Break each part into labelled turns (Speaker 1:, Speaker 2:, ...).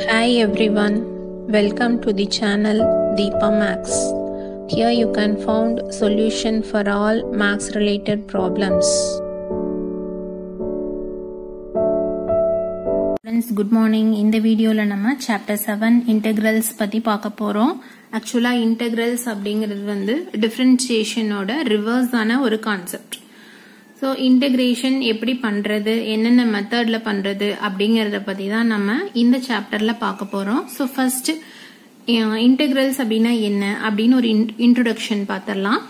Speaker 1: Hi everyone, welcome to the channel Deepa Max. Here you can find solution for all max related problems.
Speaker 2: Friends good morning இந்த வீடியோவில் நம்ம chapter seven integrals பற்றி பார்க்க போகிறோம் ஆக்சுவலாக integrals அப்படிங்கிறது வந்து டிஃப்ரென்சியேஷனோட ரிவர்ஸான ஒரு கான்செப்ட் ஸோ இன்டெகிரேஷன் எப்படி பண்ணுறது என்னென்ன மெத்தடில் பண்ணுறது அப்படிங்கிறத பற்றி தான் நம்ம இந்த சாப்டரில் பார்க்க போகிறோம் ஸோ ஃபர்ஸ்ட் இன்டெக்ரல்ஸ் அப்படின்னா என்ன? அப்படின்னு ஒரு இன்ட்ரோடக்ஷன் பார்த்துடலாம்.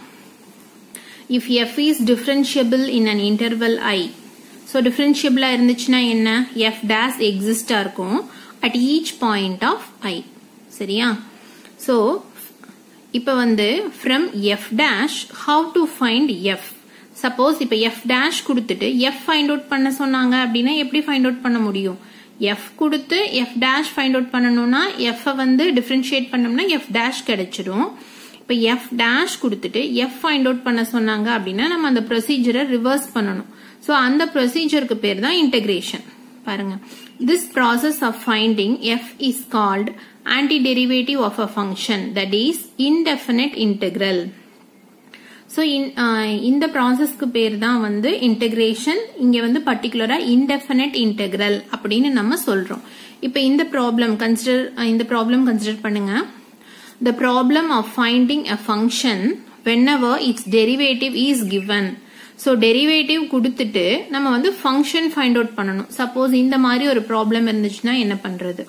Speaker 2: If F is differentiable in an interval I so டிஃபரன்ஷியபிளாக இருந்துச்சுன்னா என்ன? எஃப் டேஸ் எக்ஸிஸ்டாக இருக்கும் at each point of I சரியா? ஸோ இப்போ வந்து from F dash how to find F suppose இப்போ எஃப் டேஷ் கொடுத்துட்டு எஃப் ஃபைண்ட் அவுட் பண்ண சொன்னாங்க அப்படின்னா எப்படி ஃபைண்ட் அவுட் பண்ண முடியும்? எஃப் கொடுத்து எஃப் டேஷ் ஃபைண்ட் அவுட் பண்ணணும்னா எஃப் வந்து டிஃபரன்ஷியேட் பண்ணோம்னா எஃப் டேஷ் கிடைச்சிடும் இப்போ எஃப் டேஷ் கொடுத்துட்டு எஃப் ஃபைண்ட் அவுட் பண்ண சொன்னாங்க அப்படின்னா நம்ம அந்த ப்ரொசீஜரை ரிவர்ஸ் பண்ணணும். ஸோ அந்த ப்ரொசீஜருக்கு பேர் தான் இன்டெகிரேஷன் பாருங்க. This process of finding F is called anti derivative of a function that is indefinite integral so இந்த ப்ராசஸ்க்கு பேர் தான் வந்து இன்டெகிரேஷன் இங்க வந்து பர்டிகுலரா இன்டெஃபினட் இன்டெக்ரல் அப்படின்னு நம்ம சொல்றோம். இப்போ இந்த ப்ராப்ளம் கன்சிடர் uh, இந்த ப்ராப்ளம் கன்சிடர் பண்ணுங்க. The problem of finding a function whenever its derivative is given so derivative கொடுத்துட்டு நம்ம வந்து ஃபங்க்ஷன் ஃபைண்ட் அவுட் பண்ணணும். சப்போஸ் இந்த மாதிரி ஒரு ப்ராப்ளம் இருந்துச்சுன்னா என்ன பண்றது?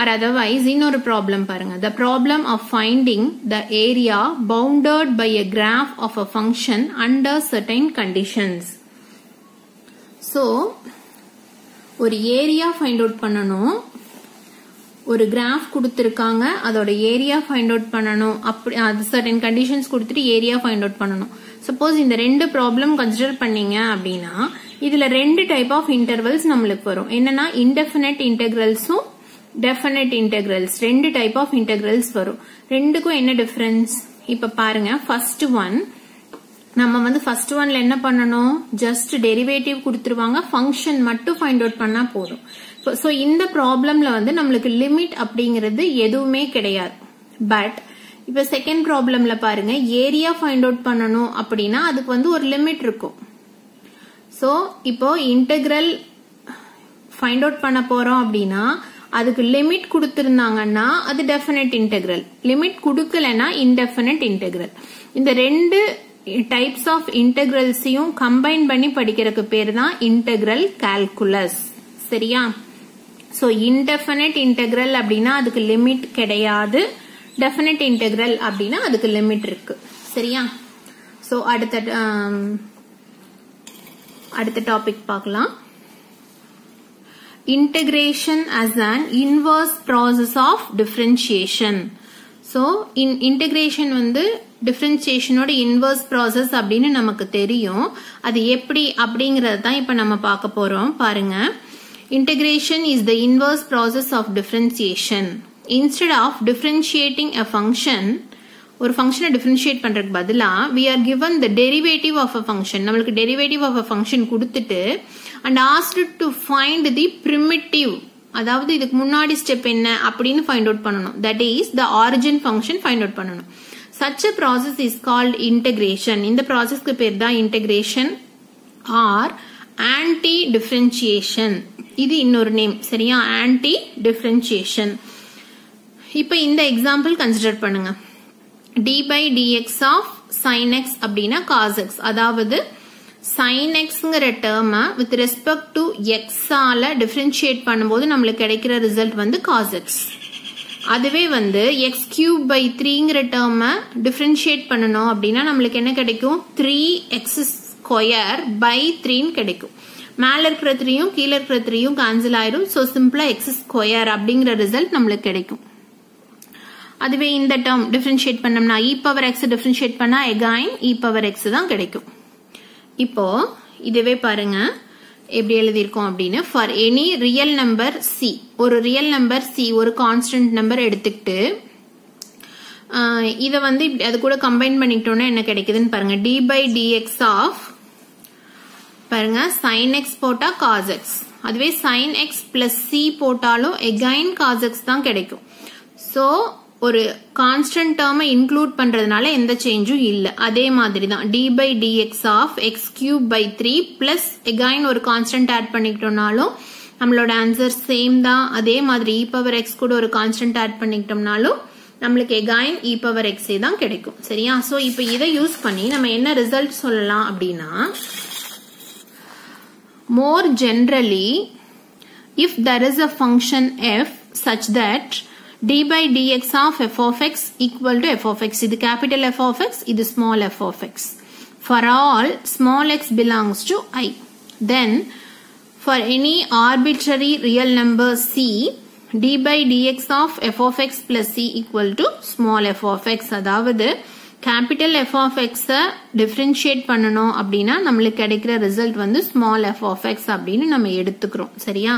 Speaker 2: ஆர் அதர்வைஸ் இன்னொரு ப்ராப்ளம் பாருங்க. The problem of finding the area bounded by a graph of a function under certain conditions so ஒரு ஏரியா ஃபைண்ட் அவுட் பண்ணணும். ஒரு கிராஃப் கொடுத்துருக்காங்க அதோட ஏரியா ஃபைண்ட் அவுட் பண்ணணும். அப்படி அது சர்டன் கண்டிஷன்ஸ் கொடுத்துட்டு ஏரியா ஃபைண்ட் அவுட் பண்ணணும். சப்போஸ் இந்த ரெண்டு ப்ராப்ளம் கன்சிடர் பண்ணீங்க அப்படின்னா இதுல ரெண்டு டைப் ஆஃப் இன்டர்வல்ஸ் நம்மளுக்கு வரும். என்னன்னா இன்டெஃபினட் இன்டெக்ரல்ஸும் டெஃபினட் இன்டெகிரல்ஸ் ரெண்டு டைப் ஆஃப் இன்டெகிரல்ஸ் வரும். ரெண்டுக்கும் என்ன டிஃபரன்ஸ் இப்ப பாருங்க ஃபர்ஸ்ட் ஒன் நம்ம வந்து ஃபர்ஸ்ட் ஒன்ல என்ன பண்ணணும்? ஜஸ்ட் டெரிவேட்டிவ் கொடுத்துருவாங்க. ஃபங்க்ஷன் மட்டும் ஃபைண்ட் அவுட் பண்ணா போதும். ஸோ இந்த ப்ராப்ளம்ல வந்து நம்மளுக்கு லிமிட் அப்படிங்கிறது எதுவுமே கிடையாது. பட் இப்ப செகண்ட் ப்ராப்ளம்ல பாருங்க ஏரியா ஃபைண்ட் அவுட் பண்ணணும் அப்படின்னா அதுக்கு வந்து ஒரு லிமிட் இருக்கும். ஸோ இப்போ இன்டெகிரல் ஃபைண்ட் அவுட் பண்ண போறோம் அப்படின்னா அதுக்கு லிமிட் கொடுத்திருந்தாங்கன்னா அது டெஃபினட் இன்டெகிரல் லிமிட் கொடுக்கலனா இன்டெஃபினட் இன்டெகிரல் இந்த ரெண்டு டைப்ஸ் ஆஃப் இன்டெகிரல்ஸையும் கம்பைன் பண்ணி படிக்கிறதுக்கு பேர் தான் இன்டெகிரல் கால்குலஸ் சரியா? ஸோ இன்டெஃபினட் இன்டெகிரல் அப்படின்னா அதுக்கு லிமிட் கிடையாது. டெஃபினட் இன்டெகிரல் அப்படின்னா அதுக்கு லிமிட் இருக்கு. சரியா? ஸோ அடுத்த um, அடுத்த டாபிக் பார்க்கலாம். Integration as an inverse process of differentiation. So in integration வந்து டிஃபரன்சியேஷனோட இன்வர்ஸ் ப்ராசஸ் அப்படின்னு நமக்கு தெரியும். அது எப்படி அப்படிங்கறது தான் இப்போ நம்ம பார்க்க போகிறோம் பாருங்க. Integration is the inverse process of differentiation instead of differentiating a function ஒரு ஃபங்க்ஷனை டிஃபரன்ஷியேட் பண்றதுக்கு பதிலாக we are given the derivative of a function நம்மளுக்கு டெரிவேட்டிவ் ஆஃப் அ ஃபங்க்ஷன் கொடுத்துட்டு and asked to find the primitive அதாவது இதுக்கு முன்னாடி step என்ன அப்படின்னு ஃபைண்ட் அவுட் பண்ணணும். That is the origin function find out பண்ணணும். Such a process is called integration இந்த ப்ராசஸ்க்கு பேர் தான் இன்டகிரேஷன் ஆர் ஆன்டி டிஃபரன்சியேஷன் இது இன்னொரு நேம் சரியா? ஆன்டி டிஃபரன்சியேஷன் இப்போ இந்த எக்ஸாம்பிள் கன்சிடர் பண்ணுங்க. D by DX of sine X அப்படின்னா காஸ் எக்ஸ் அதாவது சைன் எக்ஸுங்கிற டேர்மை வித் ரெஸ்பெக்ட் டு எக்ஸால டிஃபரன்ஷியேட் பண்ணும்போது நம்மளுக்கு கிடைக்கிற ரிசல்ட் வந்து காஸ் எக்ஸ் அதுவே வந்து எக்ஸ் கியூப் பை த்ரீங்கிற டேர்மை டிஃபரன்ஷியேட் பண்ணணும் அப்படின்னா நம்மளுக்கு என்ன கிடைக்கும்? த்ரீ எக்ஸ் ஸ்கொயர் பை த்ரீன்னு கிடைக்கும். மேலே இருக்கிற த்ரீயும் கீழே இருக்கிற த்ரீயும் கேன்சல் ஆயிரும். ஸோ சிம்பிளாக எக்ஸ் ஸ்கொயர் அப்படிங்கிற ரிசல்ட் நம்மளுக்கு கிடைக்கும். அதுவே இந்த டேர்ம் டிஃப்ரென்ஷியேட் பண்ணோம்னா இ பவர் எக்ஸ் டிஃபரன்ஷியேட் பண்ணால் எகைன் இ பவர் எக்ஸ் தான் கிடைக்கும். இப்போ இதுவே பாருங்க. எப்படி எழுதியிருக்கோம் அப்படின்னு. For any real number C ஒரு ரியல் நம்பர் சி ஒரு கான்ஸ்டன்ட் நம்பர் எடுத்துக்கிட்டு இதை வந்து இப்படி அது கூட கம்பைன் பண்ணிக்கிட்டோன்னா என்ன கிடைக்குதுன்னு பாருங்க. டி பை டிஎக்ஸ் ஆஃப் பாருங்க சைன் எக்ஸ் போட்டா காஸ் எக்ஸ் அதுவே சைன் எக்ஸ் பிளஸ் சி போட்டாலும் எகைன் காஸ் எக்ஸ் தான் கிடைக்கும். ஸோ ஒரு கான்ஸ்டன்ட் டேர்மை இன்க்ளூட் பண்ணுறதுனால எந்த சேஞ்சும் இல்லை. அதே மாதிரி தான் D by DX of X cube by three plus again ஒரு கான்ஸ்டன்ட் ஆட் பண்ணிக்கிட்டோம்னாலும் நம்மளோட ஆன்சர் சேம் தான். அதே மாதிரி இ பவர் எக்ஸ் கூட ஒரு கான்ஸ்டன்ட் ஆட் பண்ணிக்கிட்டோம்னாலும் நம்மளுக்கு எகைன் இ பவர் எக்ஸே தான் கிடைக்கும். சரியா? ஸோ இப்போ இதை யூஸ் பண்ணி நம்ம என்ன ரிசல்ட் சொல்லலாம் அப்படின்னா more generally if there is a function F such that d by dx of f of x equal to f of x இது capital f of x இது small f of x for all small x belongs to i then for any arbitrary real number c d by dx of f of x plus c equal to small f of x அதாவது capital f of x differentiate பண்ணணும் அப்படினா, நம்மளுக்கு கடைக்கிற result வந்து small f of x அப்படினு நம்ம எடுத்துக்கிறோம் சரியா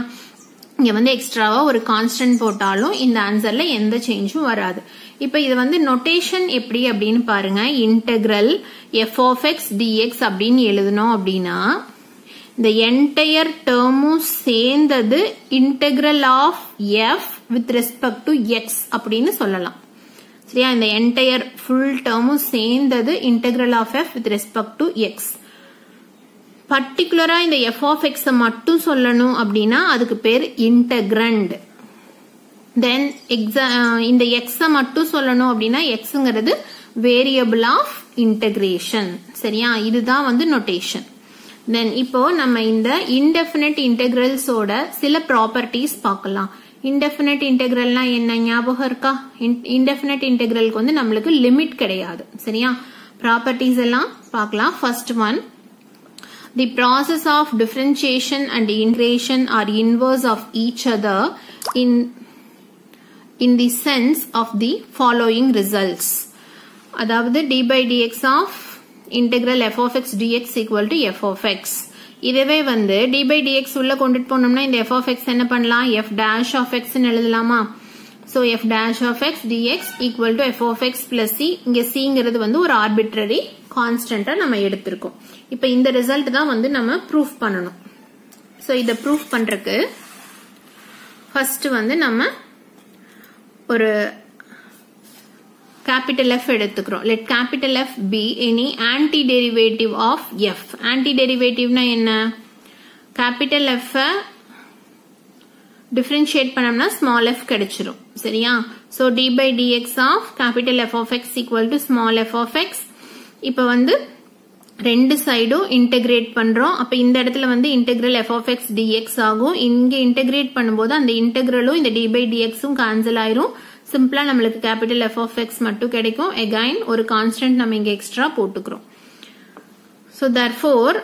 Speaker 2: இங்க வந்து எக்ஸ்ட்ராவா ஒரு கான்ஸ்டன்ட் போட்டாலும் இந்த ஆன்சர்ல எந்த சேஞ்சும் வராது. இப்ப இது வந்து நொட்டேஷன் எப்படி அப்படின்னு பாருங்க. Integral F of X DX அப்படின்னு எழுதணும் அப்படின்னா இந்த என்டையர் டேர்மும் சேர்ந்தது integral of F with respect to X அப்படின்னு சொல்லலாம். சரியா? இந்த என்டையர் ஃபுல் டேர்மும் சேர்ந்தது integral of F with respect to X பர்டிகுலரா இந்த எஃப் ஆஃப் எக்ஸ் மட்டும் சொல்லணும் அப்படின்னா அதுக்கு பேர் இன்டகிரண்ட் தென் எக்ஸா இந்த எக்ஸ மட்டும் சொல்லணும் அப்படின்னா எக்ஸுங்கிறது வேரியபிள் ஆஃப் இன்டகிரேஷன் சரியா? இதுதான் வந்து நொட்டேஷன் தென் இப்போ நம்ம இந்த இன்டெஃபினட் இன்டெகிரல்ஸோட சில ப்ராப்பர்ட்டிஸ் பார்க்கலாம். இன்டெஃபினட் இன்டெகிரல்னா என்ன? ஞாபகம் இருக்கா? இன்டெஃபினட் இன்டெகிரலுக்கு வந்து நம்மளுக்கு லிமிட் கிடையாது. சரியா? ப்ராப்பர்ட்டிஸ் எல்லாம் பார்க்கலாம். First one The process of differentiation and integration are inverse of each other in, in the sense of the following results. அதாவது d by dx of integral f of x dx equal to f of x. இதுவே வந்து d by dx உள்ள கொண்டுட்டு போனோம்னா இந்த f of x என்ன பண்ணலாம் f dash of x எழுதலாமா so f dash of x dx equal to f of x plus c இங்க cங்கிறது வந்து ஒரு arbitrary கான்ஸ்டன்டா நம்ம எடுத்திருக்கோம். இப்ப இந்த ரிசல்ட் தான் வந்து நம்ம ப்ரூஃப் பண்ணணும். ஸோ இதை ப்ரூஃப் பண்றதுக்கு ஃபர்ஸ்ட் வந்து நம்ம ஒரு capital எஃப் எடுத்துக்கிறோம். Let let F be be any derivative of F anti டெரிவேட்டிவ்னால் என்ன? Capital F டிஃபரன்ஷியேட் பண்ணோம்னா ஸ்மால் எஃப் கிடைச்சிரும். சரியா? So D by DX of capital F of X equal to small F of X இப்போ வந்து ரெண்டு சைடும் integrate பண்றோம். அப்ப இந்த இடத்துல வந்து integral F of X DX ஆகும். இங்க இன்டெகிரேட் பண்ணும்போது அந்த இன்டெகிரலும் இந்த டி பை டிஎக்ஸும் கேன்சல் ஆயிரும். சிம்பிளா நம்மளுக்கு கேபிட்டல் எஃப் ஆஃப் எக்ஸ் மட்டும் கிடைக்கும். எகைன் ஒரு கான்ஸ்டன்ட் நம்ம இங்க எக்ஸ்ட்ரா போட்டுக்கிறோம். ஸோ தர்ஃபோர்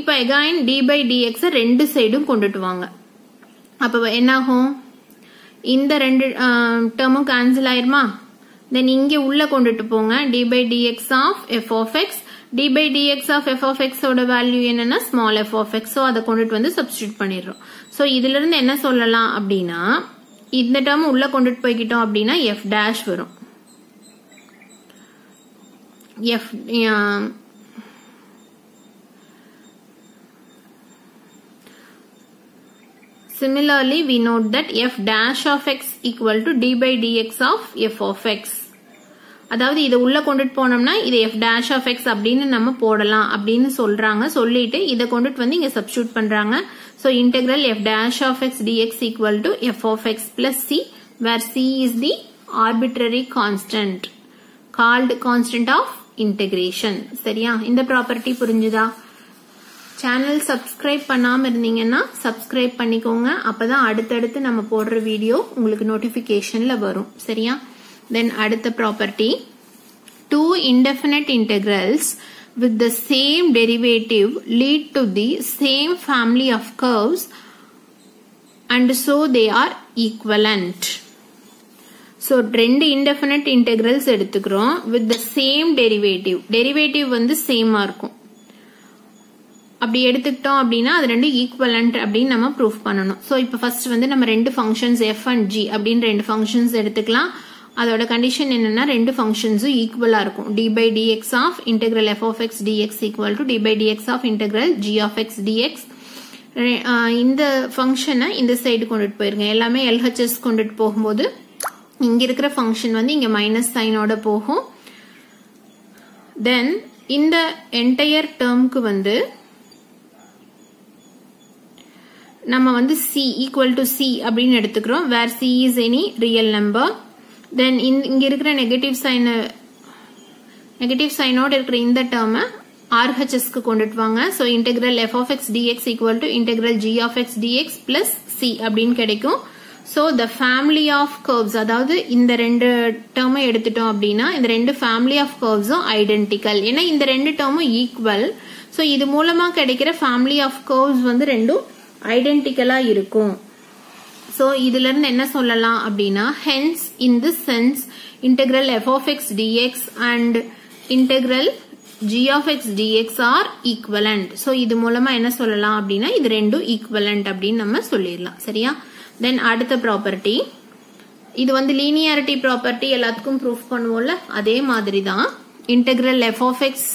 Speaker 2: இப்போ எகைன் டி பை டிஎக்ஸை ரெண்டு சைடும் கொண்டுட்டு வாங்க. அப்போ என்னாகும் இந்த ரெண்டு டேர்மும் கேன்சல் ஆயிருமா? தென் இங்கே உள்ள கொண்டுட்டு போங்க. D by DX of F of X D by DX of F of எக்ஸோட வேல்யூ என்னன்னா small F of X so அதை கொண்டுட்டு வந்து சப்ஸ்டியூட் பண்ணிடுறோம். ஸோ இதுல இருந்து என்ன சொல்லலாம் அப்படின்னா இந்த டேர்ம் உள்ள கொண்டுட்டு போய்கிட்டோம் அப்படின்னா எஃப் டேஷ் வரும். F Similarly, we note that f dash of x equal to d by dx of f of x. அதாவது இதை உள்ள கொண்டுட்டு போனோம்னா இது எஃப் டேஷ் ஆஃப் எக்ஸ் அப்படின்னு நம்ம போடலாம் அப்படின்னு சொல்றாங்க. சொல்லிட்டு இதை கொண்டுட்டு வந்து இங்க சப்ஸ்டியூட் பண்றாங்க. So integral F dash of X DX equal to F of X plus C where C is the arbitrary constant called constant of integration சரியா? இந்த ப்ராப்பர்ட்டி புரிஞ்சுதா? சேனல் சப்ஸ்கிரைப் பண்ணாமல் இருந்தீங்கன்னா சப்ஸ்கிரைப் பண்ணிக்கோங்க. அப்பதான் அடுத்தடுத்து நம்ம போடுற வீடியோ உங்களுக்கு நோட்டிபிகேஷன்ல வரும். சரியா? தென் அடுத்த property two indefinite integrals with the same derivative lead to the same family of curves and so they are equivalent so ரெண்டு இன்டெஃபினட் இன்டெகிரல்ஸ் எடுத்துக்கிறோம் with the same derivative derivative வந்து சேமா இருக்கும். அப்படி எடுத்துக்கிட்டோம் அப்படின்னா அது ரெண்டு ஈக்குவலண்ட் அப்படின்னு நம்ம ப்ரூஃப் பண்ணணும். ஸோ இப்போ ஃபர்ஸ்ட் வந்து நம்ம ரெண்டு ஃபங்க்ஷன்ஸ் எஃப் அண்ட் ஜி அப்படின்னு ரெண்டு ஃபங்க்ஷன்ஸ் எடுத்துக்கலாம். அதோட கண்டிஷன் என்னன்னா ரெண்டு ஃபங்க்ஷன்ஸும் ஈக்குவலாக இருக்கும். D by DX of integral F of X DX equal to D by DX of integral G of X DX இந்த ஃபங்க்ஷனை இந்த சைடு கொண்டுட்டு போயிருங்க. எல்லாமே எல்ஹெச்எஸ் கொண்டுட்டு போகும்போது இங்க இருக்கிற ஃபங்க்ஷன் வந்து இங்க மைனஸ் சைனோட போகும். தென் இந்த என்டையர் டேர்ம்க்கு வந்து நம்ம வந்து சி ஈக்குவல் டு சி அப்படின்னு எடுத்துக்கிறோம். Where C is any real number then இங்க இருக்கிற நெகட்டிவ் சைன் நெகட்டிவ் சைனோட இருக்கிற இந்த டேர்மை ஆர்ஹெச்எஸ்க்கு கொண்டுட்டு வாங்க. So integral F of X DX equal to integral G of X DX plus C அப்படின்னு கிடைக்கும். So the family of curves அதாவது இந்த ரெண்டு டேர்மை எடுத்துட்டோம் அப்படின்னா இந்த ரெண்டு ஃபேமிலி ஆஃப் கர்வ்ஸும் ஐடென்டிக்கல் ஏன்னா இந்த ரெண்டு டேர்மும் ஈக்குவல் ஸோ இது மூலமா கிடைக்கிற ஃபேமிலி ஆஃப் கர்வ்ஸ் வந்து ரெண்டும் ஐடென்டிக்கலா இருக்கும். ஸோ இதுல இருந்து என்ன சொல்லலாம் அப்படின்னா hence in the sense integral F DX and integral g of x dx are equivalent. So இது மூலமா என்ன சொல்லலாம் அப்படின்னா இது ரெண்டும் ஈக்குவலண்ட் அப்படின்னு நம்ம சொல்லிடலாம். சரியா? தென் அடுத்த ப்ராப்பர்ட்டி இது வந்து லீனியாரிட்டி ப்ராப்பர்ட்டி எல்லாத்துக்கும் ப்ரூஃப் பண்ணுவோம்ல? அதே மாதிரி தான் integral F of X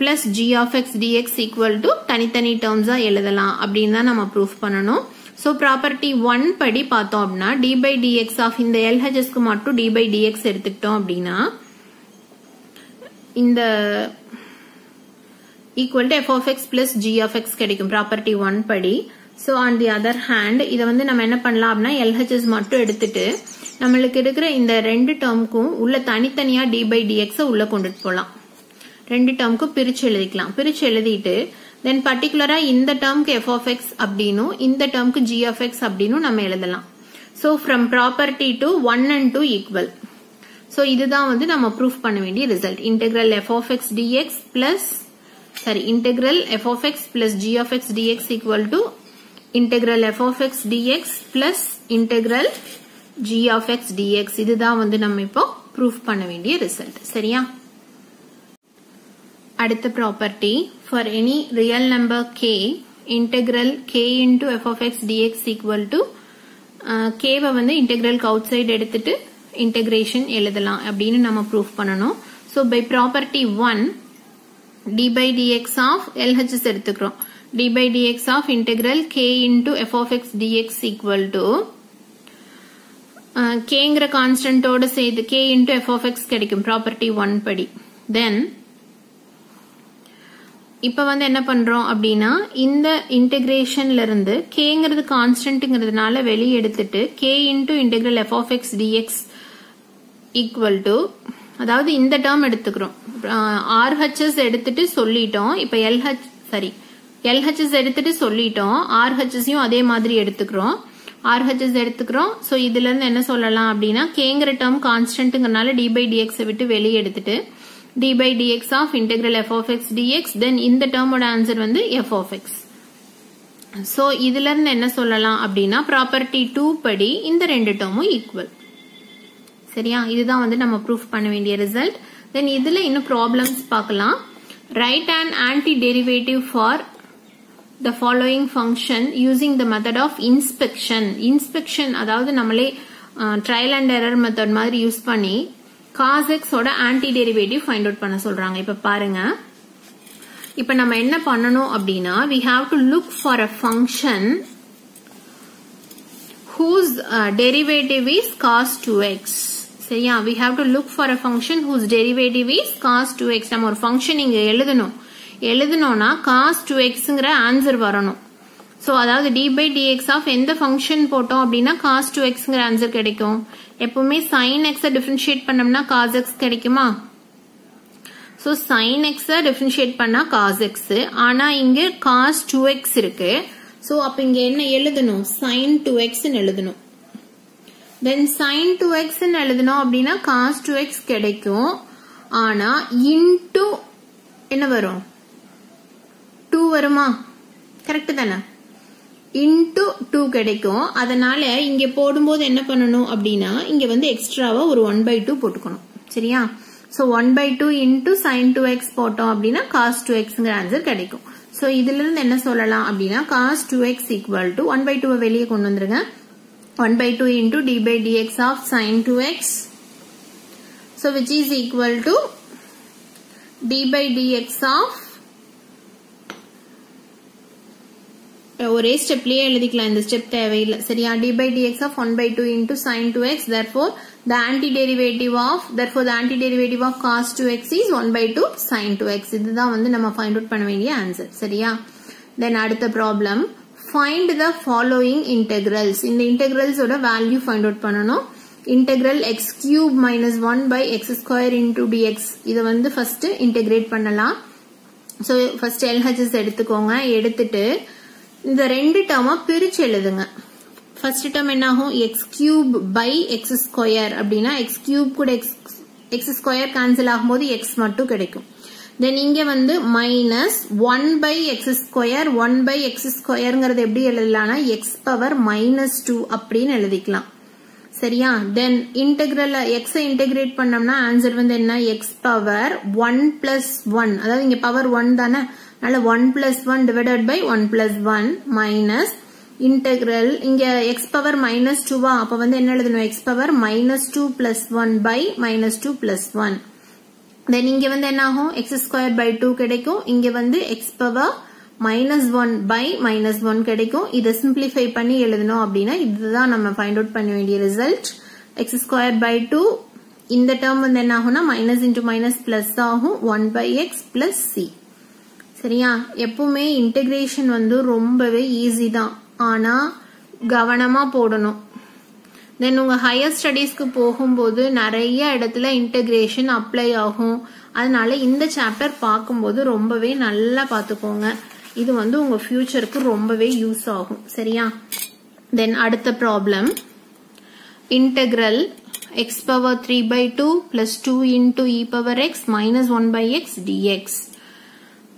Speaker 2: plus G of X DX equal to தனித்தனி டேர்ம்ஸாக எழுதலாம் அப்படின்னு தான் நம்ம ப்ரூஃப் பண்ணணும். ஸோ ப்ராப்பர்ட்டி ஒன் படி பார்த்தோம் அப்படின்னா டி பை டிஎக்ஸ் ஆஃப் இந்த எல்ஹெச்எஸ்க்கு மட்டும் டி பை டிஎக்ஸ் எடுத்துக்கிட்டோம் அப்படின்னா இந்த equal to F of X plus G of X கிடைக்கும் ப்ராப்பர்ட்டி ஒன் படி. So on the other hand இதை வந்து நம்ம என்ன பண்ணலாம் அப்படின்னா எல்ஹெச்எஸ் மட்டும் எடுத்துட்டு நம்மளுக்கு இருக்கிற இந்த ரெண்டு டேர்முக்கும் உள்ள தனித்தனியா டி பை டிஎக்ஸை உள்ள கொண்டுட்டு போகலாம். ரெண்டு டேர்முக்கு பிரிச்சு எழுதிக்கலாம். பிரிச்சு எழுதிட்டு தென் பர்டிகுலரா இந்த டேர்முக்கு எஃப் ஆஃப் எக்ஸ் அப்படின்னும் இந்த டேர்முக்கு ஜி ஆஃப் எக்ஸ் அப்படின்னும் நம்ம எழுதலாம். So from property to one and two equal so இதுதான் வந்து நம்ம ப்ரூஃப் பண்ண வேண்டிய result integral f of x dx plus sorry integral f of x plus g of x dx equal to integral f of x dx plus integral g of x dx இதுதான் வந்து நம்ம இப்போ proof பண்ண வேண்டிய result சரியா? அடுத்த property for any real number k integral k into f of x dx equal to கேவை வந்து இன்டெக்ரலுக்கு அவுட் சைடு எடுத்துட்டு இன்டெகிரேஷன் எழுதலாம் அப்படின்னு நம்ம ப்ரூஃப் பண்ணணும். So by property one d by dx of LHS எடுத்துக்கிறோம். D by dx of integral k into f of x dx equal to கேங்கிற கான்ஸ்டன்டோட சேர்த்து k into f of x கிடைக்கும் property one படி. Then இப்போ வந்து என்ன பண்ணுறோம் அப்படின்னா இந்த இன்டெகிரேஷன்லேருந்து கேங்கிறது கான்ஸ்டன்ட்டுங்கிறதுனால வெளியே எடுத்துட்டு k into integral f of x dx equal to அதாவது இந்த டேர்ம் எடுத்துக்கிறோம். ஆர்ஹெச்எஸ் எடுத்துட்டு சொல்லிட்டோம். இப்போ எல்ஹெச் சாரி எல்ஹெச்எஸ் எடுத்துட்டு சொல்லிட்டோம். ஆர்ஹெச்எஸையும் அதே மாதிரி எடுத்துக்கிறோம். ஆர்ஹெச்எஸ் எடுத்துக்கிறோம். ஸோ இதுலேருந்து என்ன சொல்லலாம் அப்படின்னா கேங்கிற டேர்ம் கான்ஸ்டன்ட்டுங்கிறனால டி பை டிஎக்ஸை விட்டு வெளியே எடுத்துட்டு d by dx of integral f of x dx then இந்த டேர்மோட ஆன்சர் வந்து f of x. ஸோ இதுல இருந்து என்ன சொல்லலாம் அப்படின்னா ப்ராப்பர்ட்டி டூ படி இந்த ரெண்டு டேர்மும் ஈக்குவல் சரியா? இதுதான் வந்து நம்ம ப்ரூஃப் பண்ண வேண்டிய ரிசல்ட் தென் இதில இன்னும் ப்ராப்ளம்ஸ் பார்க்கலாம். Right and anti derivative for the following function using the method of inspection inspection அதாவது நம்மளே trial அண்ட் எரர் மெத்தட் மாதிரி யூஸ் பண்ணி காஸ் எக்ஸோட ஆன்டி டெரிவேட்டிவ் ஃபைண்ட் அவுட் பண்ண சொல்றாங்க. இப்ப பாருங்க. இப்ப நம்ம என்ன பண்ணணும் அப்படின்னா we have to look for a function whose uh, derivative is cos 2x சரியா? We have to look for a function whose derivative is cos 2x நம்ம ஒரு ஃபங்க்ஷன் இங்க எழுதணும். எழுதணும்னா cos 2xங்கிற ஆன்சர் வரணும். ஸோ அதாவது டி பை டிஎக்ஸ் ஆஃப் எந்த ஃபங்க்ஷன் போட்டோம் அப்படின்னா காஸ் டூ எக்ஸ்ங்கிற ஆன்சர் கிடைக்கும். எப்பவுமே சைன் எக்ஸை டிஃபரன்ஷியேட் பண்ணோம்னா காஸ் எக்ஸ் கிடைக்குமா? ஸோ சைன் எக்ஸை டிஃபரன்ஷியேட் பண்ணா காஸ் எக்ஸ் ஆனா இங்க காஸ் டூ எக்ஸ் இருக்கு. ஸோ அப்ப இங்க என்ன எழுதணும்? சைன் டூ எக்ஸ் எழுதணும். தென் சைன் டூ எக்ஸ் எழுதணும் அப்படின்னா காஸ் டூ எக்ஸ் கிடைக்கும். ஆனா இன்டூ என்ன வரும்? டூ வருமா? கரெக்ட் தானே? இன்டூ டூ கிடைக்கும். அதனால இங்க போடும்போது என்ன பண்ணணும் அப்படின்னா இங்க வந்து எக்ஸ்ட்ராவா ஒரு ஒன் பை டூ போட்டுக்கணும். சரியா? So one by two into sine two x போட்டோம் அப்படின்னா காஸ் டூ எக்ஸ்ங்கிற ஆன்சர் கிடைக்கும். ஸோ இதுல இருந்து என்ன சொல்லலாம் அப்படின்னா cos two x equal to one by டூவை வெளியே கொண்டு வந்துருங்க. One by two into d by dx of sine two x so which is equal to d by dx of ஒரே ஸ்டெப்லயே எழுதிக்கலாம். இந்த ஸ்டெப் தேவையில்லை. சரியா? D by dx of one by two into sine two x therefore the anti derivative of therefore the anti derivative of cos two x is one by two sine two x இதுதான் வந்து நம்ம find out பண்ண வேண்டிய answer சரியா? Then அடுத்த problem find the following integrals இந்த இன்டெக்ரல்ஸோட value find out பண்ணணும். Integral x cube minus one by x square into dx இதை வந்து ஃபர்ஸ்ட் இன்டெகிரேட் பண்ணலாம். ஸோ ஃபர்ஸ்ட் எல்ஹெச்எஸ் எடுத்துக்கோங்க. எடுத்துட்டு இந்த ரெண்டு டேர்மா பிரிச்சு எழுதுங்க. ஃபர்ஸ்ட் டேர்ம் என்ன ஆகும் x cube by x square அப்படின்னா எக்ஸ் கியூப் கூட எக்ஸ் எக்ஸ் ஸ்கொயர் கேன்சல் ஆகும்போது எக்ஸ் மட்டும் கிடைக்கும். தென் இங்க வந்து minus one by x square one by x ஸ்கொயர்ங்கிறது எப்படி எழுதலாம்னா எக்ஸ் பவர் மைனஸ் டூ அப்படின்னு எழுதிக்கலாம். சரியா? தென் இன்டெகிரல் எக்ஸ் இன்டெகிரேட் பண்ணோம்னா ஆன்சர் வந்து என்ன? X power one plus one அதாவது இங்க பவர் ஒன் தானே? அதனால் one plus one divided by one plus one minus integral இங்க எக்ஸ் பவர் மைனஸ் டூவா அப்ப வந்து என்ன எழுதணும்? X power minus two plus one by minus two plus one then இங்க வந்து என்ன ஆகும் எக்ஸ் ஸ்கொயர் பை டூ கிடைக்கும். இங்க வந்து x power minus one by minus one கிடைக்கும். இதை சிம்பிளிஃபை பண்ணி எழுதணும் அப்படின்னா இதுதான் நம்ம ஃபைண்ட் அவுட் பண்ண வேண்டிய result x square by two இந்த டேர்ம் வந்து என்ன ஆகும்னா மைனஸ் இன்டூ மைனஸ் பிளஸ் ஆகும். One by x plus c சரியா? எப்பவுமே இன்டெகிரேஷன் வந்து ரொம்பவே ஈஸி தான். ஆனா கவனமா போடணும். தென் உங்க ஹையர் ஸ்டடீஸ்க்கு போகும்போது நிறைய இடத்துல இன்டெகிரேஷன் அப்ளை ஆகும். அதனால இந்த சாப்டர் பார்க்கும்போது ரொம்பவே நல்லா பார்த்துக்கோங்க. இது வந்து உங்க ஃபியூச்சருக்கு ரொம்பவே யூஸ் ஆகும். சரியா? தென் அடுத்த problem integral x power three by two plus two into e power x minus one by x dx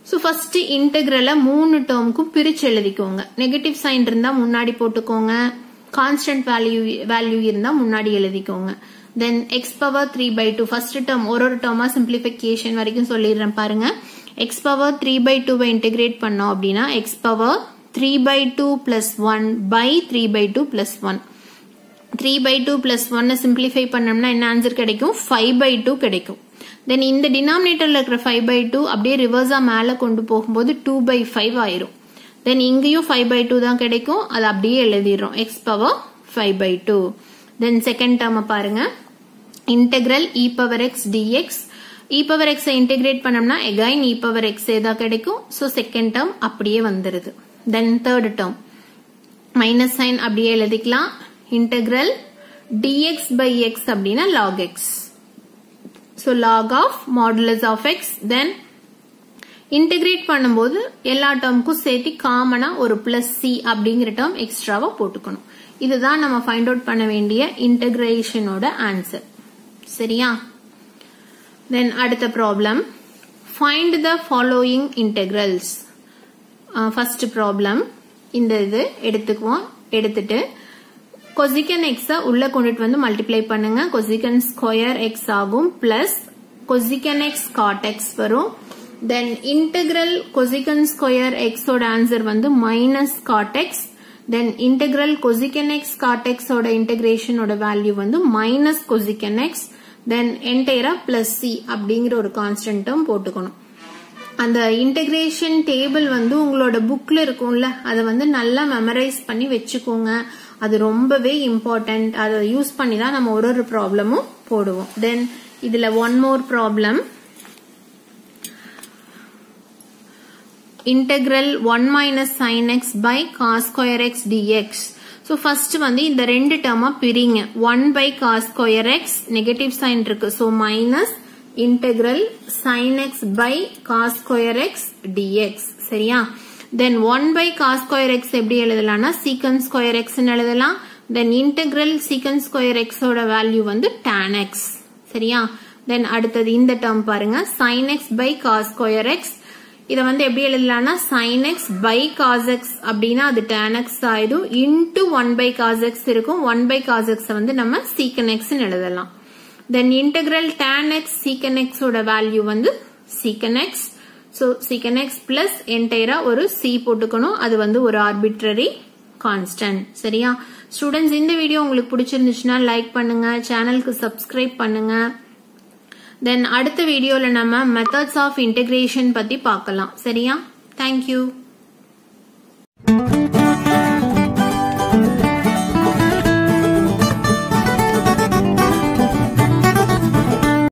Speaker 2: so first இன்டெக்ரலை மூணு டேர்முக்கும் பிரிச்சு எழுதிக்கோங்க. நெகட்டிவ் சைன் இருந்தா முன்னாடி போட்டுக்கோங்க. கான்ஸ்டன்ட் வேல்யூ வேல்யூ இருந்தா முன்னாடி எழுதிக்கோங்க. Then x power three by two first term ஒரு ஒரு டேர்மா சிம்பிளிஃபிகேஷன் வரைக்கும் சொல்லிடுறேன் பாருங்க. X power three by two integrate பண்ணோம் அப்படின்னா x power three by two plus one by three by two plus one three by two plus ஒன்னை simplify பண்ணோம்னா என்ன ஆன்சர் கிடைக்கும்? ஃபைவ் பை டூ கிடைக்கும். தென் இந்த டினாமினேட்டர்ல இருக்கிற ஃபைவ் பை டூ அப்படியே ரிவர்ஸா மேல கொண்டு போகும்போது டூ பை ஃபைவ் ஆயிரும். தென் இங்கேயும் ஃபைவ் பை டூ தான் கிடைக்கும். அது அப்படியே எழுதிடுறோம். X power five by two then second term பாருங்க. Integral e power x dx e power x integrate பண்ணோம்னா எகைன் இ பவர் எக்ஸ் ஏதா கிடைக்கும். ஸோ செகண்ட் டேர்ம் அப்படியே வந்துருது. Then third term minus sine அப்படியே எழுதிக்கலாம். இன்டெக்ரல் டிஎக்ஸ் பை எக்ஸ் அப்படின்னா log x so log of modulus of x then integrate பண்ணும்போது எல்லா டேர்முக்கும் சேர்த்து காமனா ஒரு பிளஸ் சி அப்படிங்கிற டேர்ம் எக்ஸ்ட்ராவா போட்டுக்கணும். இதுதான் நம்ம ஃபைண்ட் அவுட் பண்ண வேண்டிய இன்டெகிரேஷனோட ஆன்சர் சரியா? தென் அடுத்த problem find the following integrals first problem இந்த இது எடுத்துக்குவோம். எடுத்துட்டு கொசிகன் எக்ஸ உள்ள கொண்டுட்டு வந்து மல்டிப்ளை பண்ணுங்க. கொசிகன் ஸ்கொயர் எக்ஸ் ஆகும். Plus cosecant x cot x வரும். தென் இன்டெகிரல் கொசிகன் ஸ்கொயர் எக்ஸோட ஆன்சர் வந்து minus cot x then integral cosecant x cot எக்ஸோட இன்டெகிரேஷனோட வேல்யூ வந்து மைனஸ் கொசிகன் எக்ஸ் தென் என்டையரா பிளஸ் சி அப்படிங்கிற ஒரு கான்ஸ்டன்ட்டும் போட்டுக்கணும். அந்த இன்டெகிரேஷன் டேபிள் வந்து உங்களோட புக்ல இருக்கும்ல அதை வந்து நல்லா மெமரைஸ் பண்ணி வச்சுக்கோங்க. அது ரொம்பவே இம்பார்ட்டன்ட் அதை யூஸ் பண்ணி தான் நம்ம ஒரு ஒரு ப்ராப்ளமும் போடுவோம். தென் இதுல one more problem integral 1 minus sin x by cos square x dx. So first வந்து இந்த ரெண்டு டேர்மா பிரிங்க. One by cos square x negative sign இருக்கு. So minus integral sine x by cos square x dx சரியா? Then one by cos square x எப்படி எழுதலாம்னா secant square x எழுதலாம். Then integral secant square எக்ஸோட வேல்யூ வந்து tan x சரியா? Then அடுத்தது இந்த டேர்ம் பாருங்க. sin x by cos square x இதை வந்து எப்படி எழுதலாம்னா sin x by cos x அப்படின்னா அது tan x ஆயிடும். Into one by cos x இருக்கும். ஒன் பை cos x வந்து நம்ம சீக்கன் x எழுதலாம். Then integral tan x secant x value வந்து secant x. So secant x plus என்டையரா ஒரு c போட்டுக்கணும். அது வந்து ஒரு ஆர்பிட்ரரி கான்ஸ்டன்ட் சரியா? ஸ்டூடெண்ட்ஸ் இந்த வீடியோ உங்களுக்கு பிடிச்சிருந்துச்சுன்னா லைக் பண்ணுங்க. சேனலுக்கு சப்ஸ்கிரைப் பண்ணுங்க. தென் அடுத்த வீடியோவில் நம்ம மெத்தட்ஸ் ஆஃப் இன்டெகிரேஷன் பற்றி பார்க்கலாம். சரியா? தேங்க்யூ